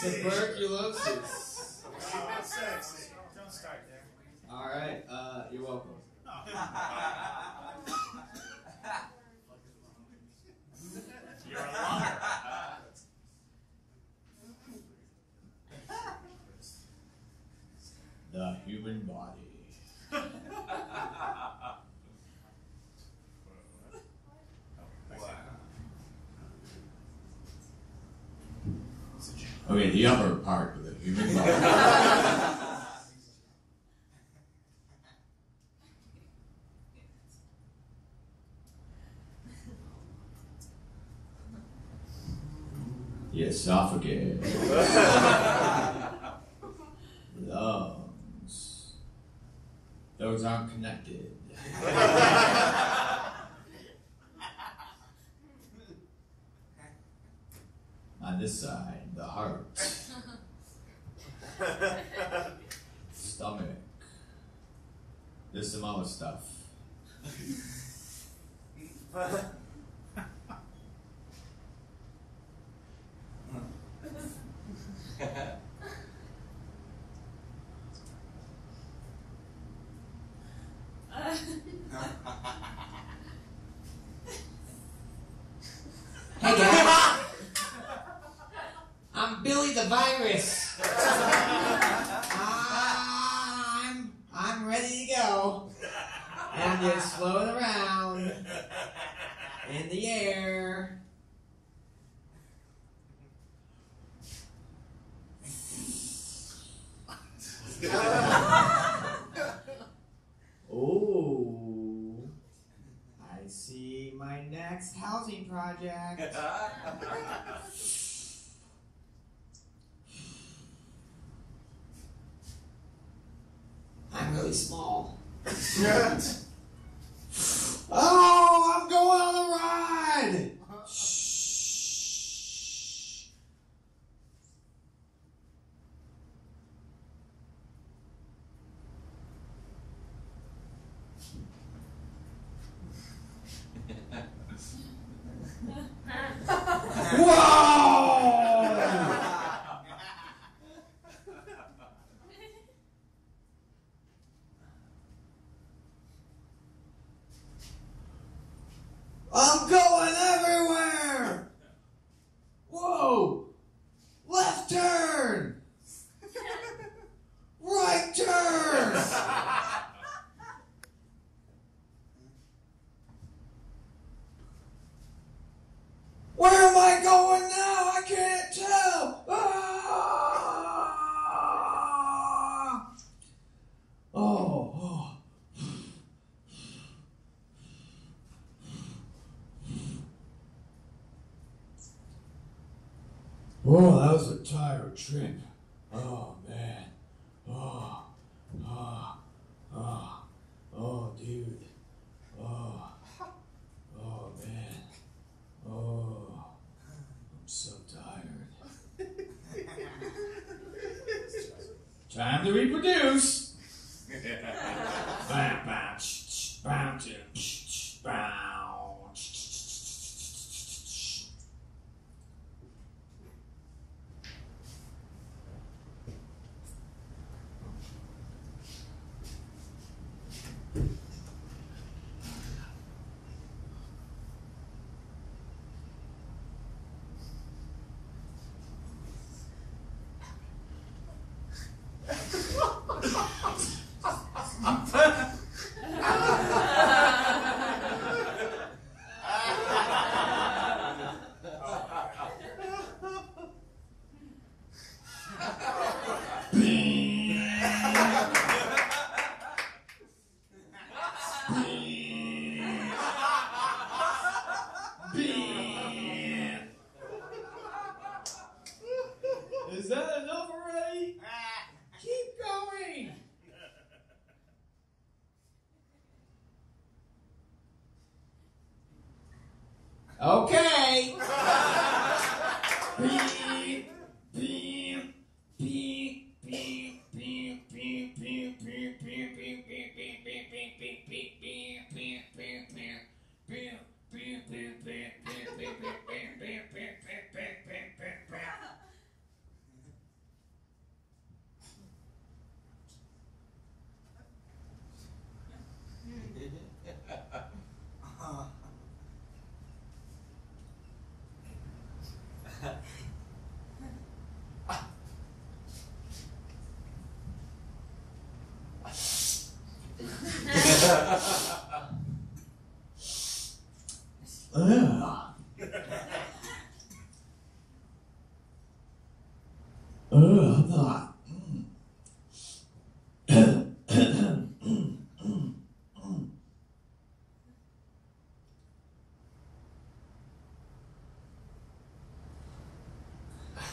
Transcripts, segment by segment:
Tuberculosis. Wow. Sexy. Don't start there. All right, uh, you're welcome. you're a liar. The human body. Okay, the upper part of the human body. the esophagus. hey guys, I'm Billy the Virus. Ah, I'm I'm ready to go. And you're slow Whoa, that was a tired trip. Oh.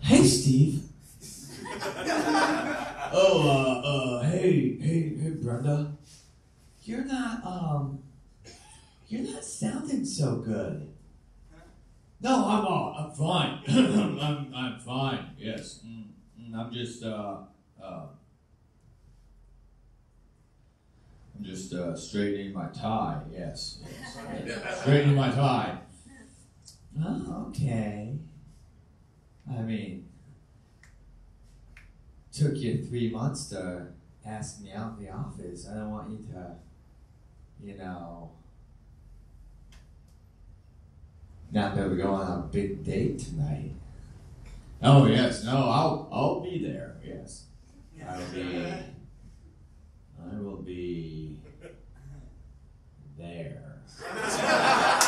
Hey, Steve. oh, uh, uh, hey, hey, hey, Brenda. You're not, um, you're not sounding so good. No, I'm all, I'm fine. I'm, I'm fine. Yes, mm, mm, I'm just, uh, uh, I'm just uh, straightening my tie. Yes, yes, yes. straightening my tie. Oh, okay. I mean, took you three months to ask me out in the office. I don't want you to, you know, not be able to go on a big date tonight. Oh yes, no, I'll I'll be there. Yes, I'll be. I will be there.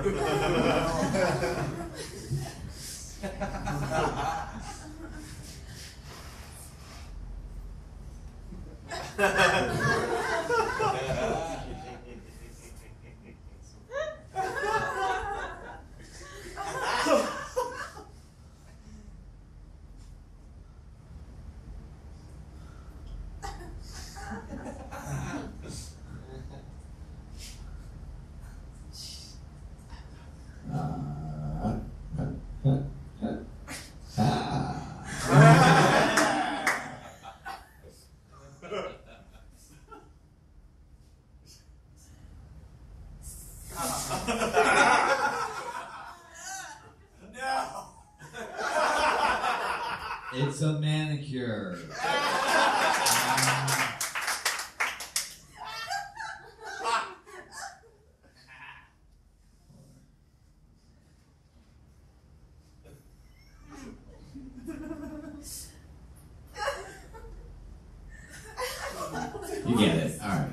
ハハハハ! It's a manicure. You get it. All right.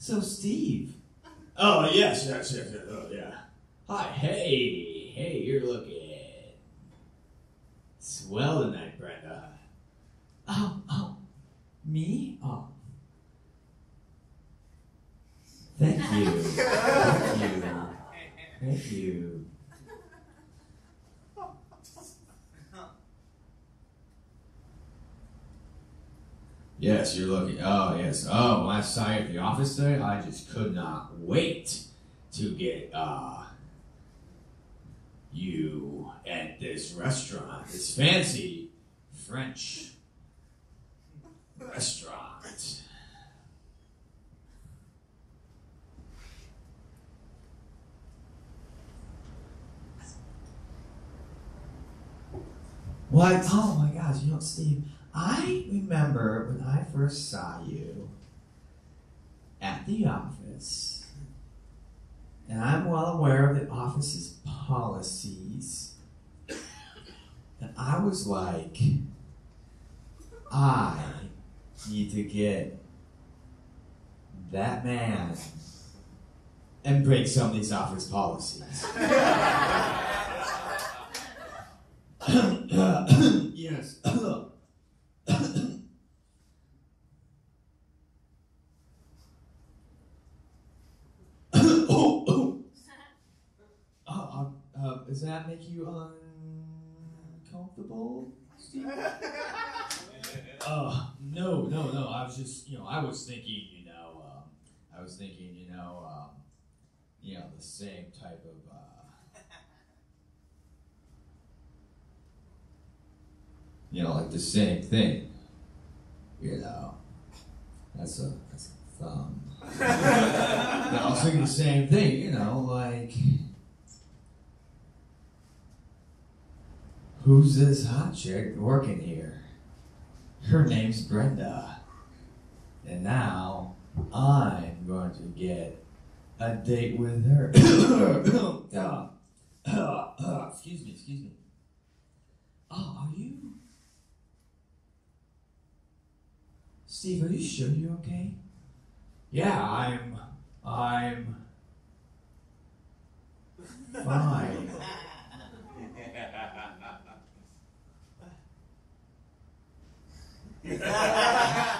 So, Steve. Oh, yes, yes, yes, yes. Oh, yeah. Hi, hey, hey, you're looking swell tonight, Brenda. Oh, oh, me? Oh. Thank you. Thank you. Thank you. Yes, you're looking. Oh, yes. Oh, saw you at the office today, I just could not wait to get uh you at this restaurant, this fancy French restaurant. What? Oh my gosh, you know, Steve, I remember when I first saw you at the office, and I'm well aware of the office's policies. And I was like, I need to get that man and break some of these office policies. yes. oh, oh. Oh, uh, uh, does that make you uncomfortable, Steve? Uh, no, no, no. I was just, you know, I was thinking, you know, um, I was thinking, you know, um, you know, the same type of. Uh, you know, like the same thing. You know, that's a that's a thumb. yeah, I was thinking the same thing. You know, like who's this hot chick working here? Her name's Brenda, and now I'm going to get a date with her. Uh, uh, uh, excuse me, excuse me. Oh, are you? Steve, are you sure you're okay? Yeah, I'm. I'm. Fine.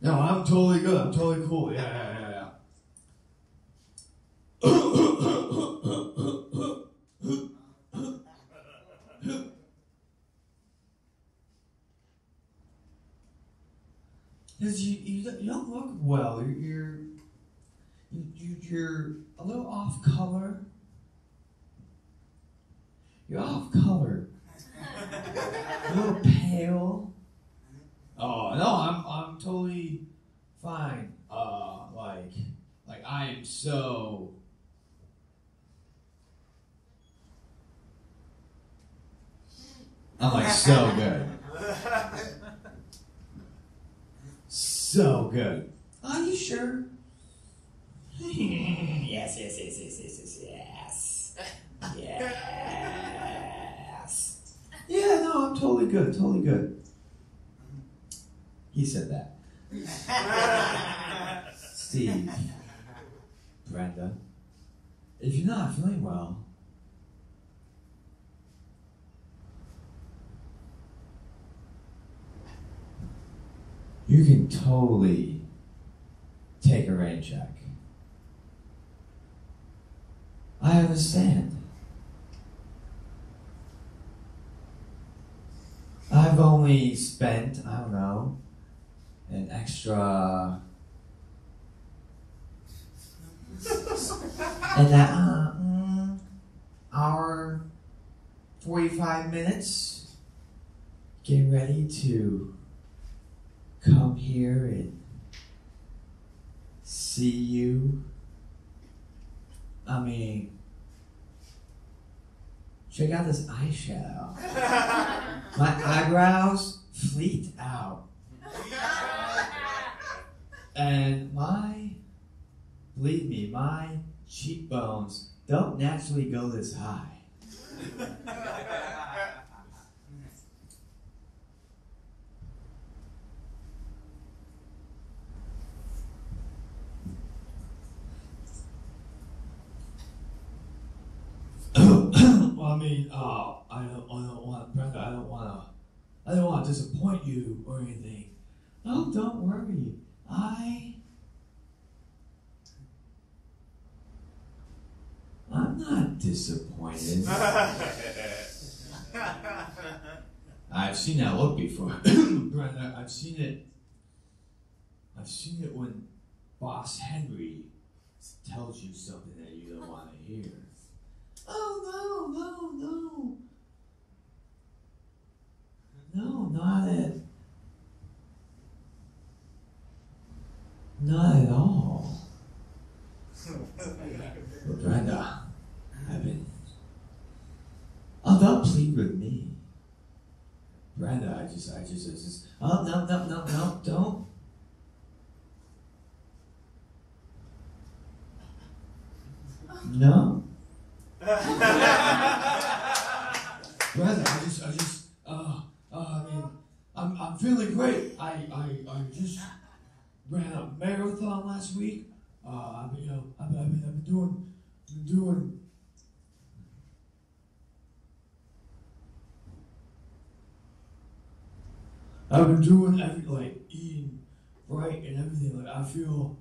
No, I'm totally good. I'm totally cool. Yeah, yeah, yeah, yeah. Because you, you, you don't look well. You're, you're, you, you, you're a little off color. You're off color. A little pale. Oh no, I'm I'm totally fine. Uh, like like I am so. I'm like so good, so good. Are you sure? yes, yes, yes, yes, yes, yes, yes, yes. Yeah, no, I'm totally good, totally good. He said that. Steve, Brenda, if you're not feeling well, you can totally take a rain check. I understand. Spent, I don't know, an extra and that uh, mm, hour 45 minutes getting ready to come here and see you. I mean check out this eyeshadow my eyebrows fleet out and my, believe me, my cheekbones don't naturally go this high. well, I mean, uh, I don't, I don't want, Brenda, I don't want to, I don't want to disappoint you or anything. Oh, don't worry. I. I'm not disappointed. I've seen that look before, Brenda. I've seen it. I've seen it when Boss Henry tells you something that you don't want to hear. Oh no, no, no. No, not at Not at all. But Brenda, I've been. Oh, don't plead with me. Brenda, I just, I just, I just, oh, no, no, no, no, don't. No. Brother, I just, I just, uh, uh, I mean, I'm, I'm feeling great. I, I, I just ran a marathon last week. Uh, I mean, you know, I've, I've, been, I've been doing, been doing. I've been doing every like eating right and everything. Like I feel.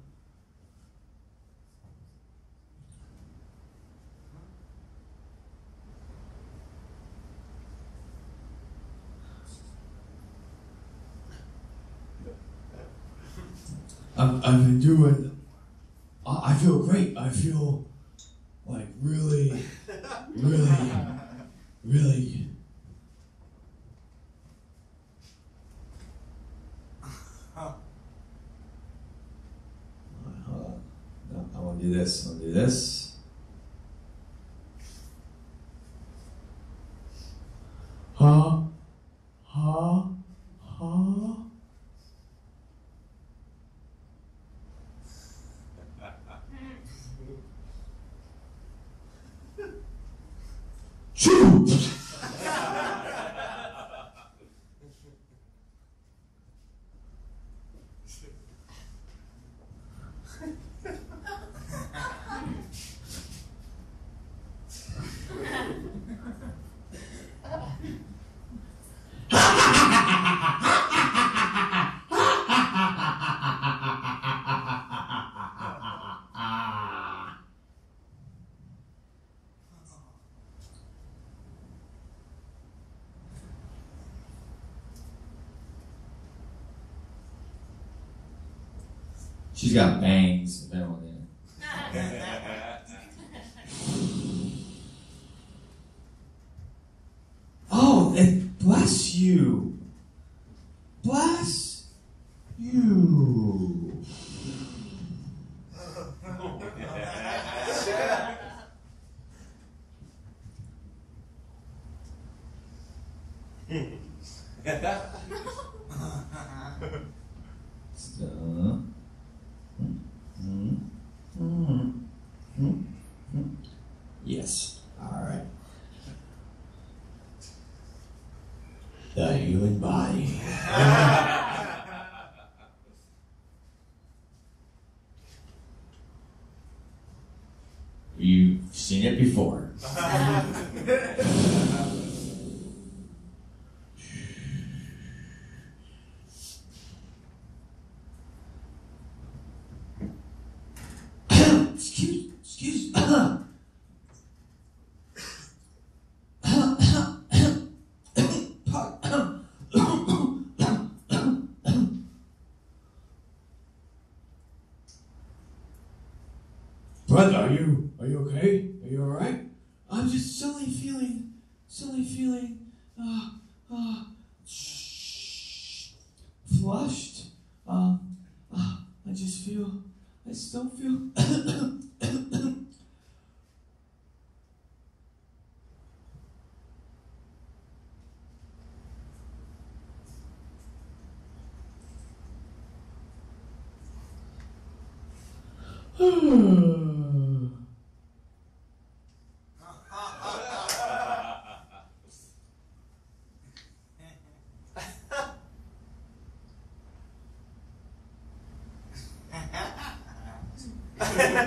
I've, I've been doing. I, I feel great. I feel like really, really, really. I'll do this, I'll do this. Ha. Shoot! She's got bangs. if anyone didn't. Oh, and bless you. Bless you. So, mm, mm, mm, mm, mm. Yes. All right. The human body. You've seen it before. excuse, excuse. Brother, are you Hmm.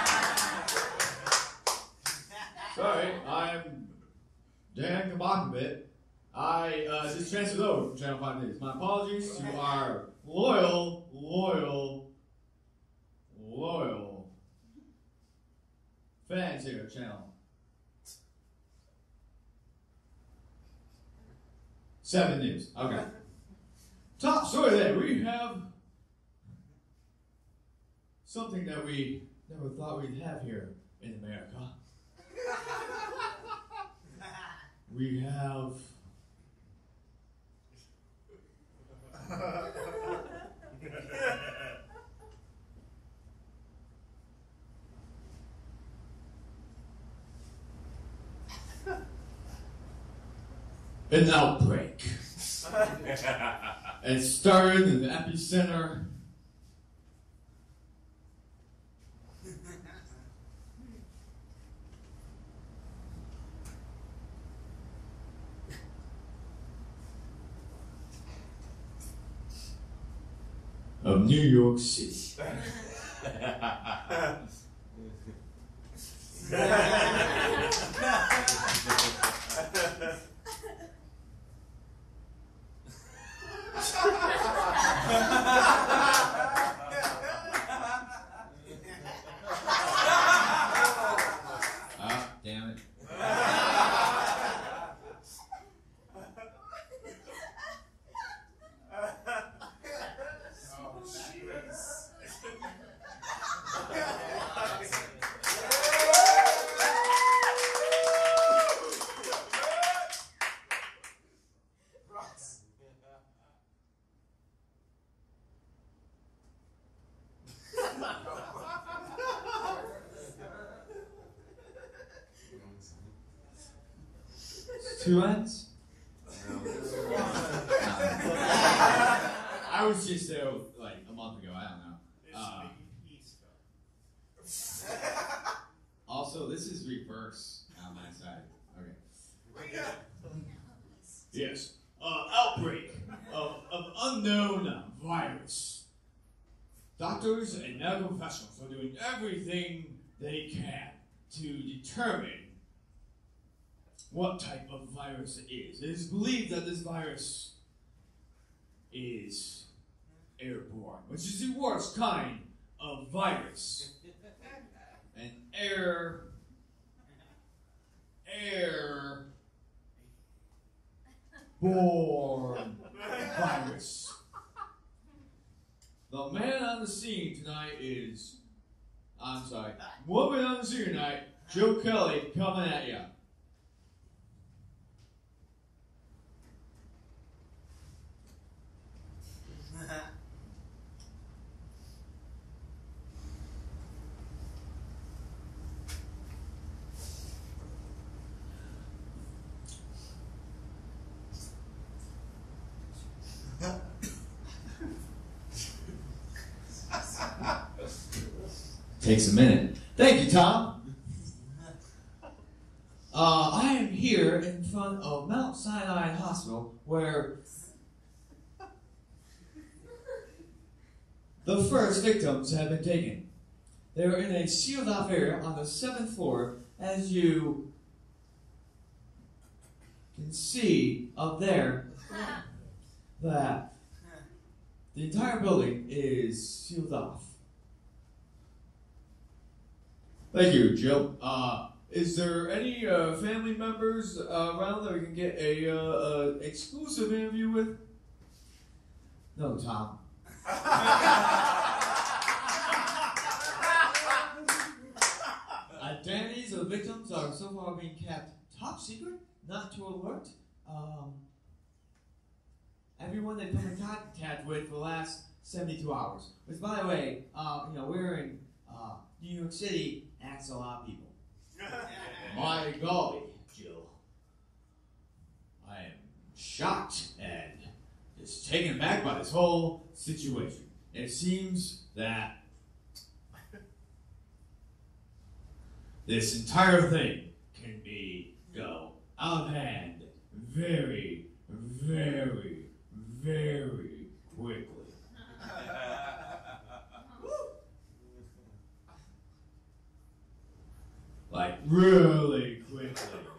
I'm Dan Kabakovit. I uh, just transferred over from Channel 5 News. My apologies to our loyal, loyal, loyal fans here at Channel 7 News. Okay. Top story today. We have something that we never thought we'd have here in America. We have an outbreak. It started in the epicenter of New York City. Two ends? I was just there like a month ago. I don't know. Uh, the east, though. Also, this is reverse on my side. Okay. Yes. Uh, outbreak of, of unknown virus. Doctors and medical professionals are doing everything they can to determine what type of virus it is. It is believed that this virus is airborne, which is the worst kind of virus. An air, air, born virus. The man on the scene tonight is, I'm sorry, woman on the scene tonight, Joe Kelly, coming at you. Takes a minute. Thank you, Tom. Uh, I am here in front of Mount Sinai Hospital where the first victims have been taken. They're in a sealed off area on the seventh floor, as you can see up there that the entire building is sealed off. Thank you, Jill. Uh, is there any uh, family members uh, around that we can get a uh, uh, exclusive interview with? No, Tom. Victims are so far being kept top secret, not to alert. Um, everyone they've come in contact with for the last 72 hours. Which, by the way, uh, you know, we're in uh, New York City, acts a lot of people. My golly, Jill. I am shocked and just taken aback by this whole situation. It seems that this entire thing can be go out of hand very, very, very quickly. Like really quickly.